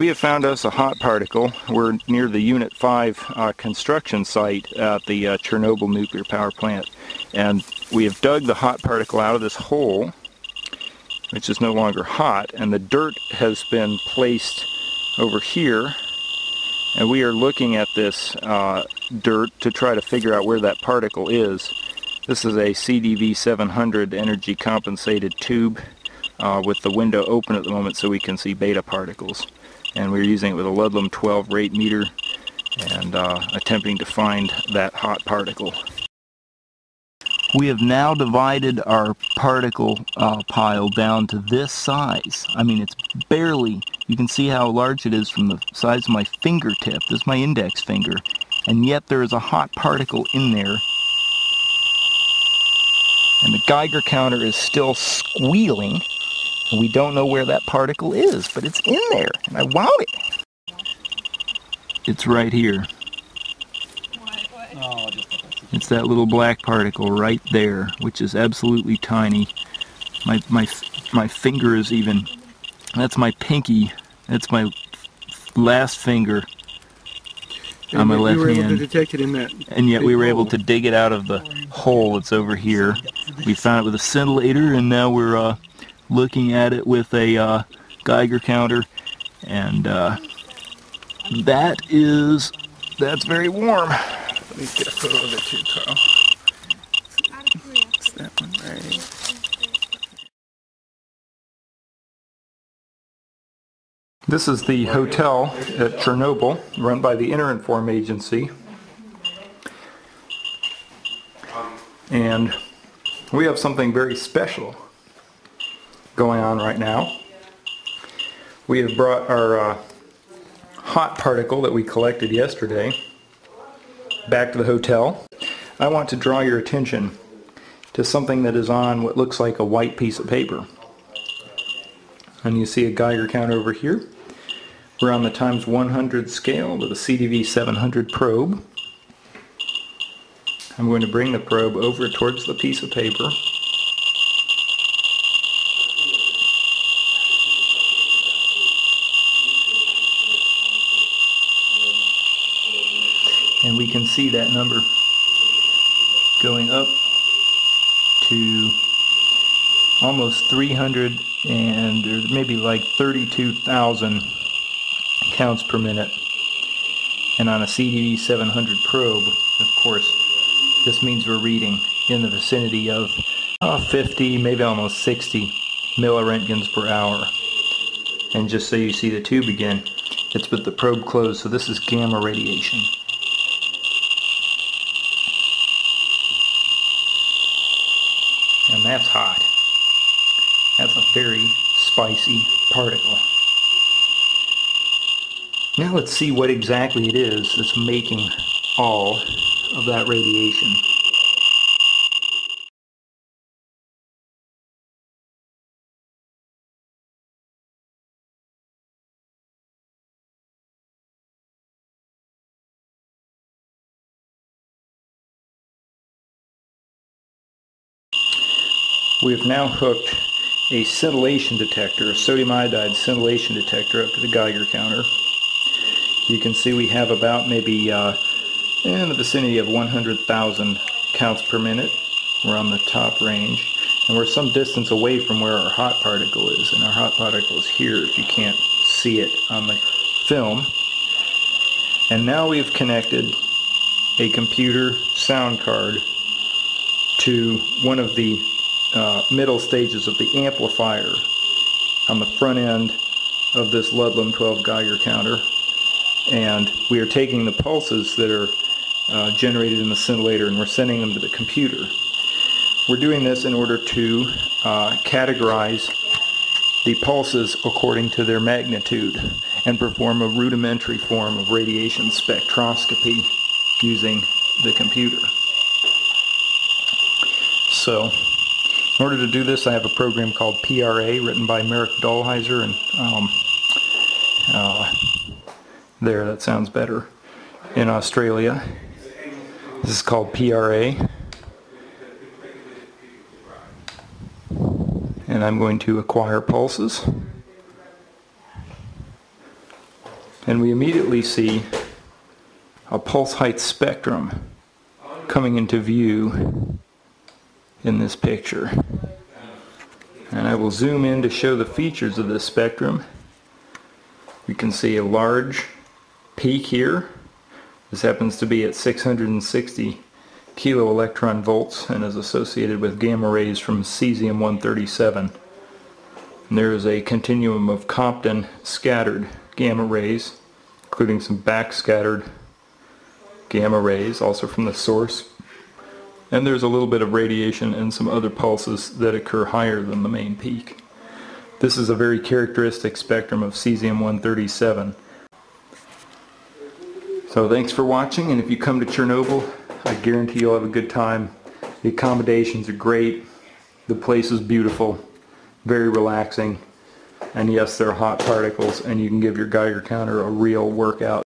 We have found us a hot particle. We're near the Unit 5 uh, construction site at the uh, Chernobyl nuclear power plant. And we have dug the hot particle out of this hole, which is no longer hot, and the dirt has been placed over here. And we are looking at this uh, dirt to try to figure out where that particle is. This is a CDV 700 energy compensated tube uh, with the window open at the moment so we can see beta particles and we're using it with a Ludlum 12 rate meter and uh, attempting to find that hot particle. We have now divided our particle uh, pile down to this size. I mean, it's barely, you can see how large it is from the size of my fingertip. This is my index finger. And yet there is a hot particle in there. And the Geiger counter is still squealing we don't know where that particle is, but it's in there, and I want it. It's right here. It's that little black particle right there, which is absolutely tiny. My, my, my finger is even, that's my pinky, that's my last finger and on my left we hand. and yet we were hole. able to dig it out of the hole that's over here. We found it with a scintillator, and now we're uh, looking at it with a uh, Geiger counter and uh, that is that's very warm. Let me get a photo of it too, Carl. It's that one right. This is the hotel at Chernobyl, run by the Interinform Agency. And we have something very special going on right now. We have brought our uh, hot particle that we collected yesterday back to the hotel. I want to draw your attention to something that is on what looks like a white piece of paper. And you see a Geiger counter over here. We're on the times 100 scale with a CDV 700 probe. I'm going to bring the probe over towards the piece of paper and we can see that number going up to almost 300 and or maybe like 32,000 counts per minute. And on a CDV 700 probe of course this means we're reading in the vicinity of uh, 50 maybe almost 60 milliroentgens per hour. And just so you see the tube again it's with the probe closed so this is gamma radiation and that's hot. That's a very spicy particle. Now let's see what exactly it is that's making all of that radiation. We have now hooked a scintillation detector, a sodium iodide scintillation detector up to the Geiger counter. You can see we have about maybe uh, in the vicinity of 100,000 counts per minute. We're on the top range. And we're some distance away from where our hot particle is. And our hot particle is here if you can't see it on the film. And now we've connected a computer sound card to one of the uh, middle stages of the amplifier on the front end of this Ludlum 12 Geiger counter and we are taking the pulses that are uh, generated in the scintillator and we're sending them to the computer. We're doing this in order to uh, categorize the pulses according to their magnitude and perform a rudimentary form of radiation spectroscopy using the computer. So in order to do this, I have a program called PRA written by Marek Dolleiser, and um, uh, there, that sounds better, in Australia. This is called PRA. And I'm going to acquire pulses. And we immediately see a pulse height spectrum coming into view in this picture. And I will zoom in to show the features of this spectrum. We can see a large peak here. This happens to be at 660 kilo electron volts and is associated with gamma rays from cesium-137. There is a continuum of Compton scattered gamma rays, including some backscattered gamma rays, also from the source. And there's a little bit of radiation and some other pulses that occur higher than the main peak. This is a very characteristic spectrum of cesium-137. So thanks for watching, and if you come to Chernobyl, I guarantee you'll have a good time. The accommodations are great, the place is beautiful, very relaxing, and yes, there are hot particles, and you can give your Geiger counter a real workout.